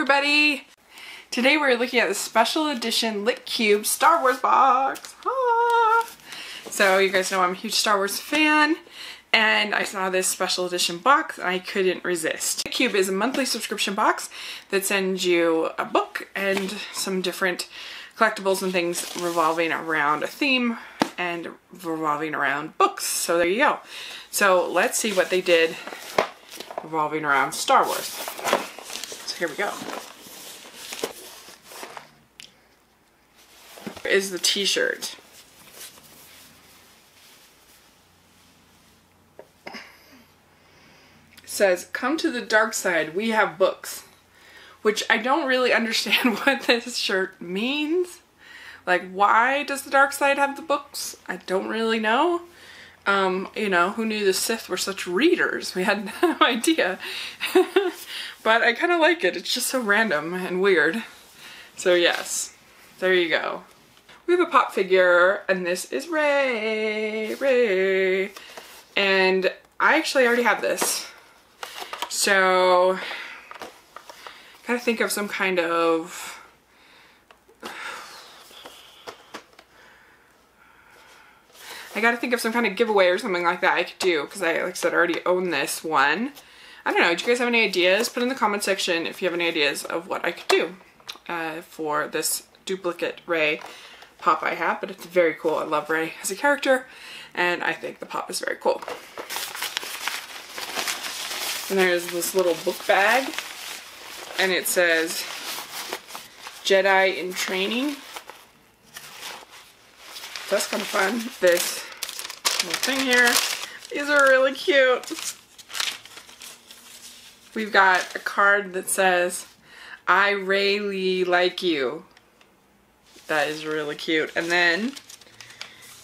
everybody! Today we're looking at the special edition Lit Cube Star Wars box. Ah. So you guys know I'm a huge Star Wars fan and I saw this special edition box and I couldn't resist. Lit Cube is a monthly subscription box that sends you a book and some different collectibles and things revolving around a theme and revolving around books. So there you go. So let's see what they did revolving around Star Wars here we go. Is the t-shirt. says, come to the dark side, we have books. Which I don't really understand what this shirt means. Like, why does the dark side have the books? I don't really know. Um, you know, who knew the Sith were such readers? We had no idea. but I kind of like it. It's just so random and weird. So yes, there you go. We have a pop figure, and this is Rey, Rey. And I actually already have this. So, gotta think of some kind of I gotta think of some kind of giveaway or something like that I could do because I, like I said, already own this one. I don't know, do you guys have any ideas? Put in the comment section if you have any ideas of what I could do uh, for this duplicate Rey pop I have, but it's very cool. I love Rey as a character, and I think the pop is very cool. And there's this little book bag, and it says Jedi in Training. That's kind of fun. This little thing here. These are really cute. We've got a card that says, I really like you. That is really cute. And then,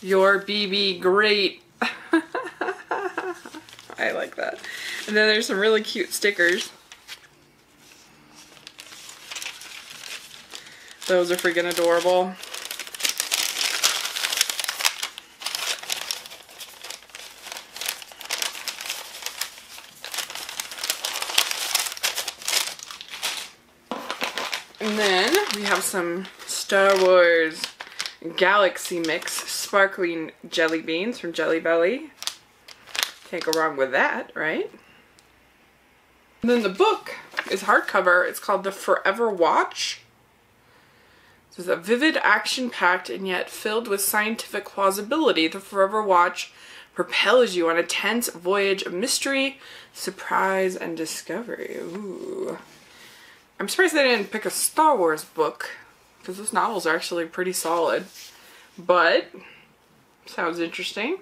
your BB great. I like that. And then there's some really cute stickers. Those are freaking adorable. And then we have some Star Wars Galaxy Mix sparkling jelly beans from Jelly Belly. Can't go wrong with that, right? And then the book is hardcover. It's called The Forever Watch. It's a vivid, action-packed, and yet filled with scientific plausibility. The Forever Watch propels you on a tense voyage of mystery, surprise, and discovery. Ooh. I'm surprised they didn't pick a Star Wars book because those novels are actually pretty solid. But, sounds interesting.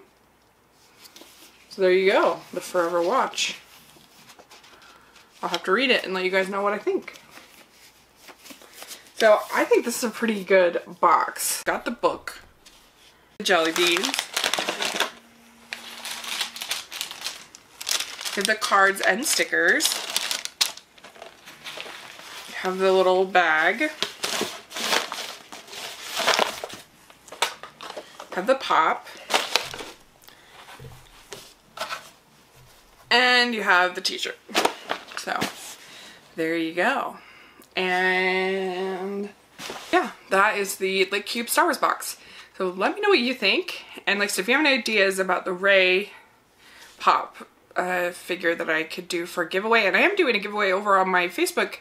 So there you go, The Forever Watch. I'll have to read it and let you guys know what I think. So I think this is a pretty good box. Got the book, the jelly beans, the cards and stickers, have the little bag. Have the pop. And you have the t-shirt. So, there you go. And yeah, that is the Lit Cube Star Wars box. So let me know what you think. And like, so if you have any ideas about the Rey pop uh, figure that I could do for giveaway, and I am doing a giveaway over on my Facebook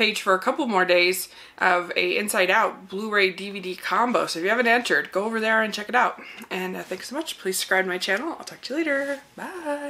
page for a couple more days of a Inside Out Blu-ray DVD combo. So if you haven't entered, go over there and check it out. And uh, thanks so much. Please subscribe to my channel. I'll talk to you later. Bye.